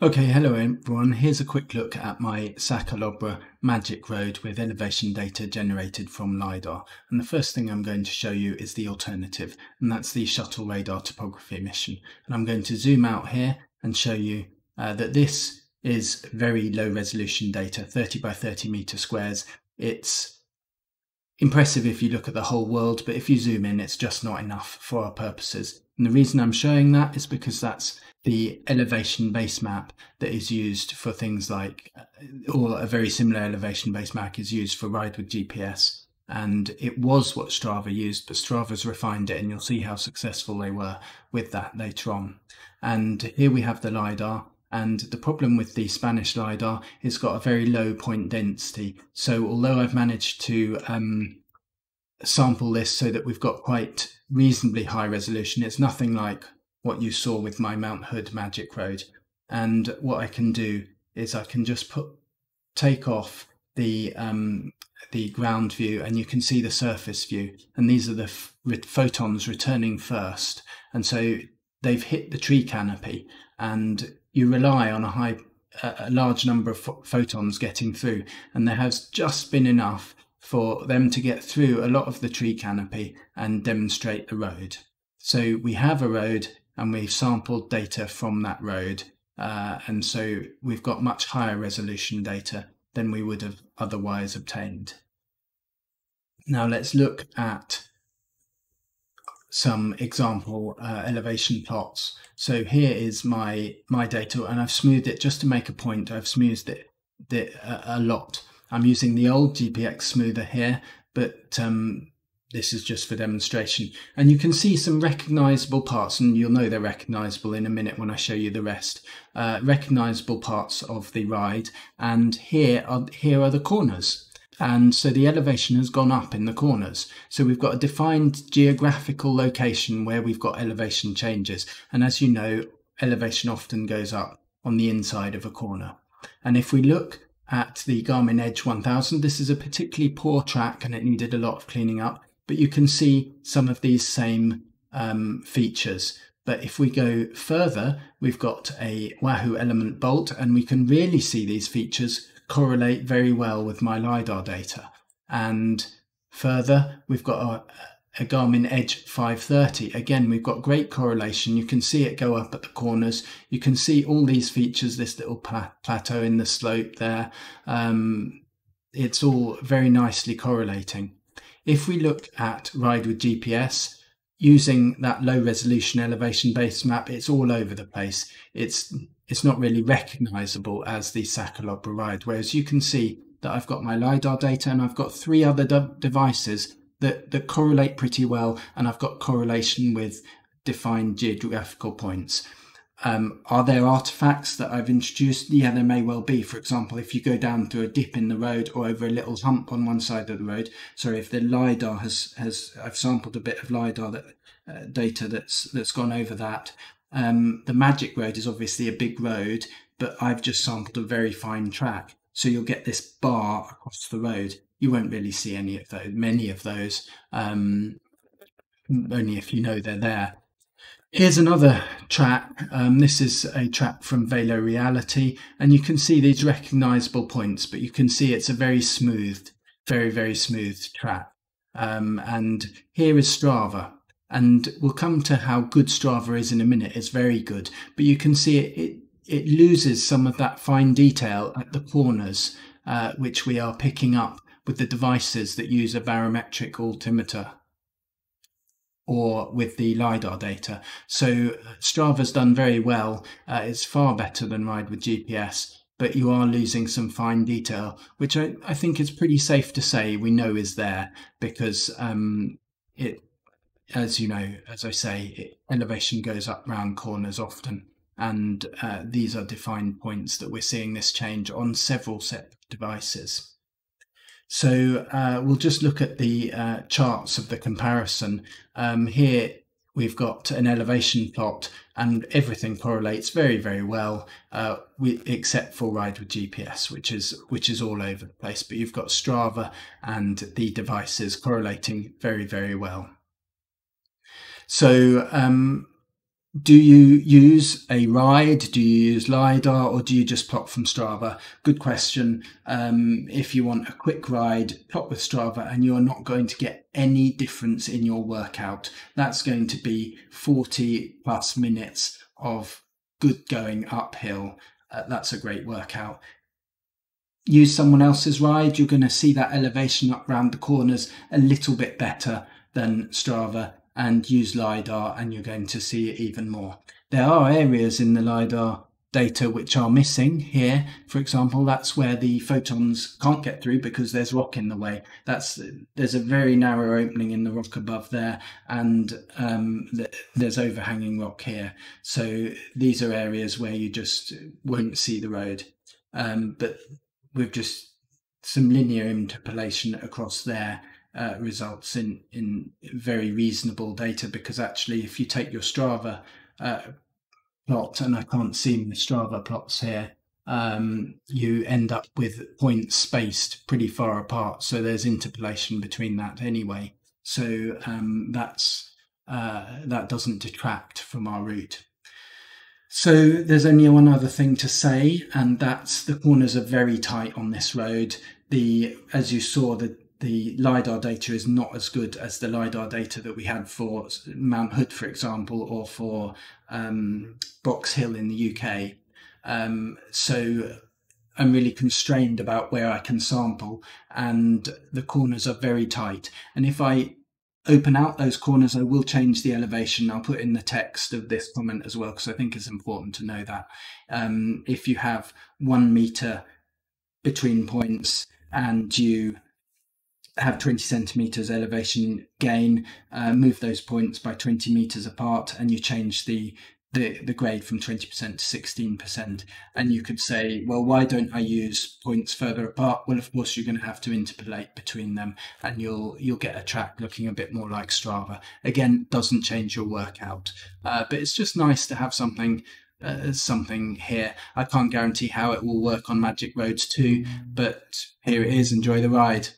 Okay, hello everyone. Here's a quick look at my Sa Calobra Magic Road with elevation data generated from LiDAR. And the first thing I'm going to show you is the alternative, and that's the Shuttle Radar Topography mission. And I'm going to zoom out here and show you uh, that this is very low resolution data, 30 by 30 meter squares. It's impressive if you look at the whole world, but if you zoom in, it's just not enough for our purposes. And the reason I'm showing that is because that's the elevation base map that is used for things like, uh, or a very similar elevation base map is used for Ride with GPS. And it was what Strava used, but Strava's refined it, and you'll see how successful they were with that later on. And here we have the LiDAR. And the problem with the Spanish LiDAR is got a very low point density. So although I've managed to um, sample this so that we've got quite reasonably high resolution, it's nothing like what you saw with my Mount Hood Magic Road. And what I can do is I can just put take off the um, the ground view and you can see the surface view. And these are the photons returning first. And so they've hit the tree canopy and you rely on a high a large number of photons getting through and there has just been enough for them to get through a lot of the tree canopy and demonstrate the road. So we have a road and we've sampled data from that road. Uh, and so we've got much higher resolution data than we would have otherwise obtained. Now let's look at some example uh, elevation plots. So here is my my data and I've smoothed it just to make a point. I've smoothed it, it a, a lot. I'm using the old GPX smoother here, but um, this is just for demonstration. And you can see some recognizable parts, and you'll know they're recognizable in a minute when I show you the rest. Uh, recognizable parts of the ride. And here are, here are the corners. And so the elevation has gone up in the corners. So we've got a defined geographical location where we've got elevation changes. And as you know, elevation often goes up on the inside of a corner. And if we look at the Garmin Edge 1000, this is a particularly poor track and it needed a lot of cleaning up but you can see some of these same um, features. But if we go further, we've got a Wahoo Element Bolt, and we can really see these features correlate very well with my LiDAR data. And further, we've got a, a Garmin Edge 530. Again, we've got great correlation. You can see it go up at the corners. You can see all these features, this little plateau in the slope there. Um, it's all very nicely correlating. If we look at Ride with GPS, using that low resolution elevation base map, it's all over the place. It's it's not really recognizable as the Sa Calobra ride. Whereas you can see that I've got my LiDAR data and I've got three other de- devices that, that correlate pretty well. And I've got correlation with defined geographical points. Um, are there artifacts that I've introduced? Yeah, there may well be. For example, if you go down through a dip in the road or over a little hump on one side of the road. Sorry, if the lidar has has I've sampled a bit of lidar that uh, data that's that's gone over that. Um, the Magic Road is obviously a big road, but I've just sampled a very fine track, so you'll get this bar across the road. You won't really see any of those, many of those, um, only if you know they're there. Here's another track. Um, this is a track from Velo Reality, and you can see these recognizable points, but you can see it's a very smooth, very, very smooth track. Um, and here is Strava. And we'll come to how good Strava is in a minute. It's very good, but you can see it, it, it loses some of that fine detail at the corners, uh, which we are picking up with the devices that use a barometric altimeter or with the LiDAR data. So Strava's done very well. Uh, it's far better than Ride with GPS, but you are losing some fine detail, which I, I think is pretty safe to say we know is there because um, it, as you know, as I say, it, elevation goes up round corners often. And uh, these are defined points that we're seeing this change on several set devices. So uh, we'll just look at the uh, charts of the comparison. Um, here we've got an elevation plot and everything correlates very, very well, uh, we, except for Ride with GPS, which is which is all over the place. But you've got Strava and the devices correlating very, very well. So um, do you use a ride? Do you use LiDAR or do you just plot from Strava? Good question. Um, if you want a quick ride, plot with Strava and you're not going to get any difference in your workout. That's going to be 40 plus minutes of good going uphill. Uh, that's a great workout. Use someone else's ride, you're going to see that elevation up around the corners a little bit better than Strava and use LiDAR and you're going to see it even more. There are areas in the LiDAR data which are missing here. For example, that's where the photons can't get through because there's rock in the way. That's There's a very narrow opening in the rock above there and um, there's overhanging rock here. So these are areas where you just won't see the road. Um, but with just some linear interpolation across there, uh, results in in very reasonable data because actually if you take your Strava uh, plot and I can't see my Strava plots here um, you end up with points spaced pretty far apart. So there's interpolation between that anyway. So um, that's uh, that doesn't detract from our route. So there's only one other thing to say and that's the corners are very tight on this road. The as you saw the the LiDAR data is not as good as the LiDAR data that we had for Mount Hood, for example, or for um, Box Hill in the UK. Um, so I'm really constrained about where I can sample, and the corners are very tight. And if I open out those corners, I will change the elevation. I'll put in the text of this comment as well, because I think it's important to know that. Um, if you have one meter between points and you have 20 centimeters elevation gain, uh, move those points by 20 meters apart, and you change the the, the grade from 20% to 16%. And you could say, well, why don't I use points further apart? Well, of course, you're going to have to interpolate between them and you'll you'll get a track looking a bit more like Strava. Again, doesn't change your workout, uh, but it's just nice to have something uh, something here. I can't guarantee how it will work on Magic Roads too, but here it is. Enjoy the ride.